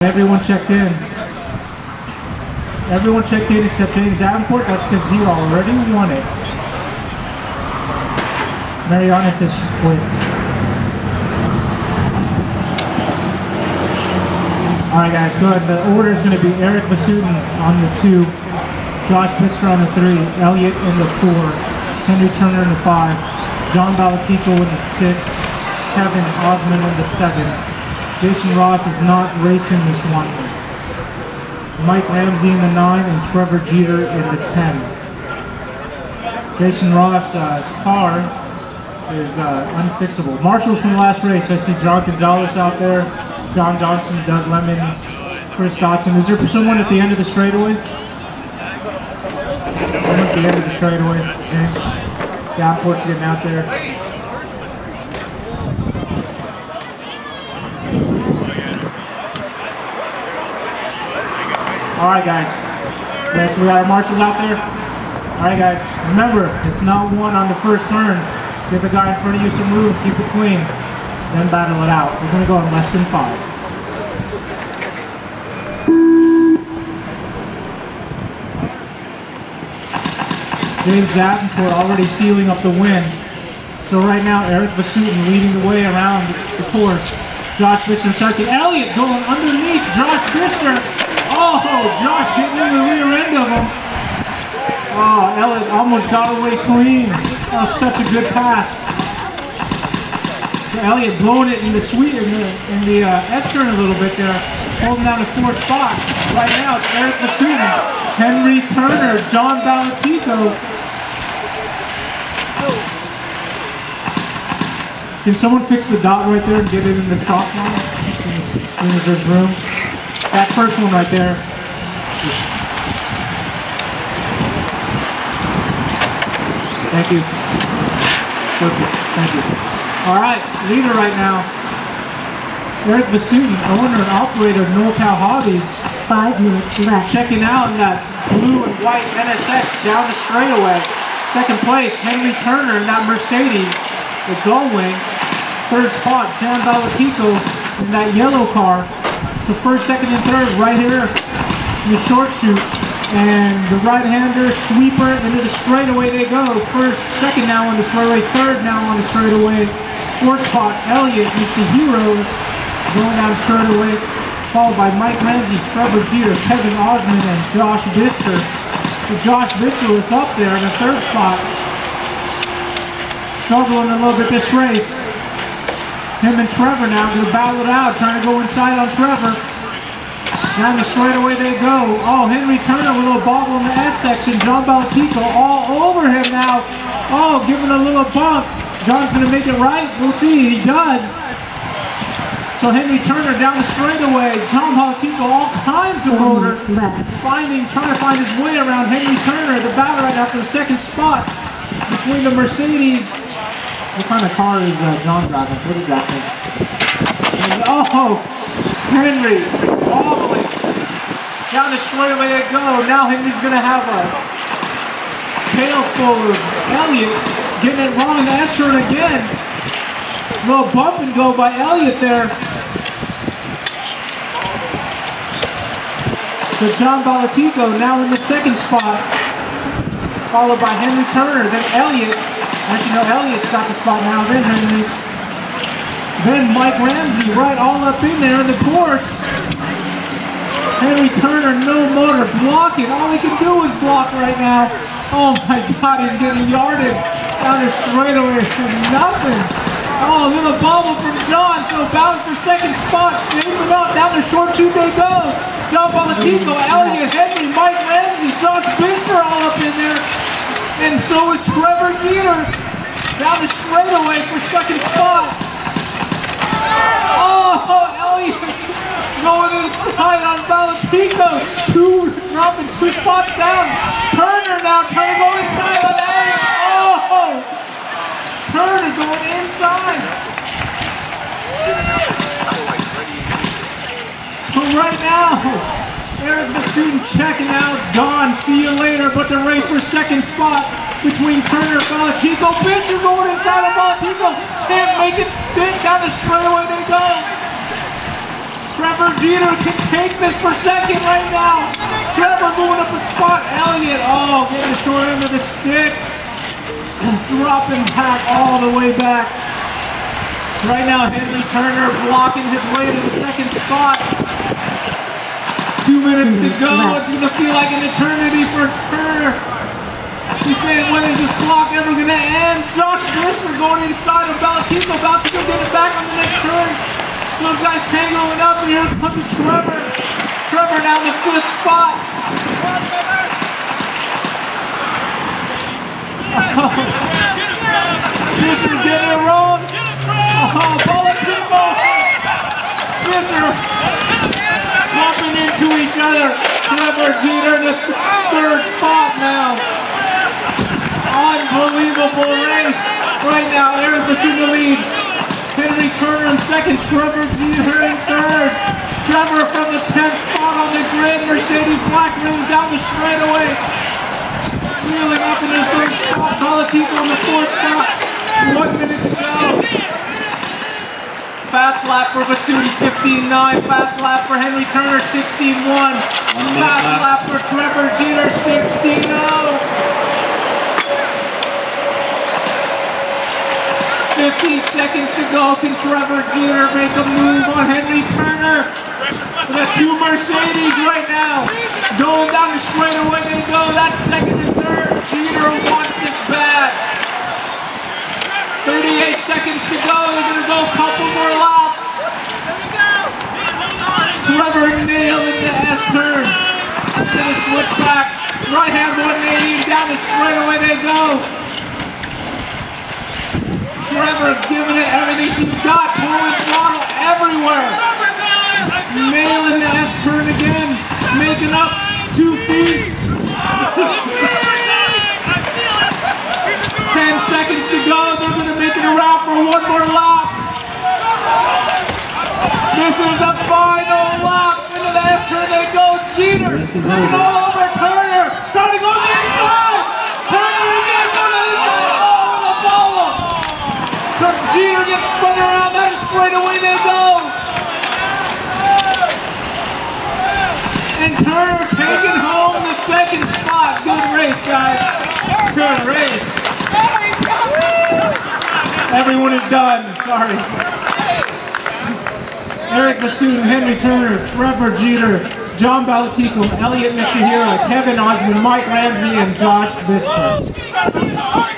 Everyone checked in. Everyone checked in except James Davenport. That's because he already won it. Mariana says she quit. Alright guys, good. The order is going to be Eric Basutin on the two, Josh Bister on the three, Elliott in the four, Henry Turner in the five, John Balatico in the six, Kevin Osmond in the seven. Jason Ross is not racing this one. Mike Ramsey in the nine and Trevor Jeter in the ten. Jason Ross' uh, car is uh, unfixable. Marshall's from the last race. I see John Gonzalez out there, John Johnson, Doug Lemons, Chris Dotson. Is there someone at the end of the straightaway? Someone at the end of the straightaway. James Davenport's getting out there. All right, guys. Yes, we got our marshals out there. All right, guys. Remember, it's not one on the first turn. Give the guy in front of you some room, keep it clean, then battle it out. We're gonna go in less than five. James Davenport already sealing up the win. So right now, Eric Basutin leading the way around the course. Josh Bister second. Elliott going underneath Josh Bister. Oh, Josh getting in the rear end of him. Oh, Elliott almost got away clean. That was such a good pass. So Elliott blowing it in the sweet in the in the uh, S turn a little bit there, holding down the fourth spot. Right now, it's Eric Basutin, Henry Turner, John Balatico. Can someone fix the dot right there and get it in the top line? There's room. That first one right there. Thank you. Perfect. Thank you. All right, leader right now. Eric Basutin, owner and operator of NorCal Hobbies, Five minutes left. checking out in that blue and white NSX down the straightaway. Second place, Henry Turner in that Mercedes, the Gullwing. Third spot, John Balatico in that yellow car. So first, second, and third right here in the short shoot. And the right-hander, sweeper, into the straightaway they go. First, second now on the straightaway, third now on the straightaway. Fourth spot, Elliott, Mr. Hero, going down straightaway. Followed by Mike Ramsey, Trevor Jeter, Kevin Osmond, and Josh Bister. So Josh Bister was up there in the third spot. Struggling a little bit this race. Him and Trevor now going to battle it out, trying to go inside on Trevor. Down the straightaway they go. Oh, Henry Turner with a little bobble in the S section. John Balatico all over him now. Oh, giving a little bump. John's going to make it right. We'll see. He does. So Henry Turner down the straightaway. John Balatico all kinds of motors. Finding, trying to find his way around Henry Turner. The battle right for the second spot between the Mercedes. What kind of car is uh, John driving? What is that thing? Oh, Henry, way down the straightaway they go. Now Henry's gonna have a tail full of Elliott getting it wrong in the again. Little bump and go by Elliott there. So John Balatico now in the second spot, followed by Henry Turner, then Elliott. Actually, know Elliott's got the spot now, then Henry. Then Mike Ramsey right all up in there in the course. Henry Turner, no motor, blocking. All he can do is block right now. Oh my God, he's getting yarded down the straightaway for nothing. Oh, little bobble from John, so bound for second spot. Chasing up, down the short two they go. John Balatico, Elliott, Henry, Mike Ramsey, Josh Bister all up in there. And so is Trevor Jeter down the straightaway for second spot. Oh, Elliott going inside on Balatico. Two, dropping two spots down. Turner now trying to go inside on Elliott. Oh, Turner going inside. So right now, Eric Bassoon checking out. Don, see you later. But the race for second spot between Turner and Balatico. Fisher going inside of Balatico. Can't make it stick down the straightaway they go. Trevor Jeter can take this for second right now. Trevor moving up a spot. Elliott, oh, getting the short end of the stick. And dropping back all the way back. Right now, Henry Turner blocking his way to the second spot. Two minutes to go. It's going to feel like an eternity for her. He's saying, when is this clock ever going to end? Josh Visser going inside of Balatico. Balatico get it back on the next turn. Those guys tangling up, and here comes Trevor. Trevor down the fifth spot. Visser getting it wrong. Oh, Balatico. Visser bumping into each other. Trevor Jeter in the third spot now. Unbelievable race right now. Eric was in the lead. Henry Turner in second. Trevor Jeter in third. Trevor from the 10th spot on the grid. Mercedes Black rings down the straightaway. Wheeling up in the third spot. Balatico in the fourth spot. One minute. Fast lap for Bassoon 15.9. Fast lap for Henry Turner 16.1. Fast lap for Trevor Jeter 16.0. 15 seconds to go. Can Trevor Jeter make a move on Henry Turner? Got two Mercedes right now. Going down the straightaway they go. That's second and third. Jeter wants this bad. 38 seconds to go. They're going to go a couple more laps. Trevor nailing the S turn. To the switch back. Right hand 180 down the straightaway they go. Trevor giving it everything she's got. Pulling throttle everywhere. Nailing the S turn again. Making up two feet. Ten seconds to go. They're going to make it around for one more lap. This is the final lap. Into the S turn they go. Jeter. Bring it all over Turner. Trying to go to the inside. Turner again. Go to the inside. Oh, the ball. So Jeter gets spun around that straightaway they go. Turner taking home the second spot. Good race, guys. Good race. Everyone is done. Sorry. Eric Bassoon, Henry Turner, Trevor Jeter, John Balatico, Elliot Nishihira, Kevin Osmond, Mike Ramsey, and Josh Visser.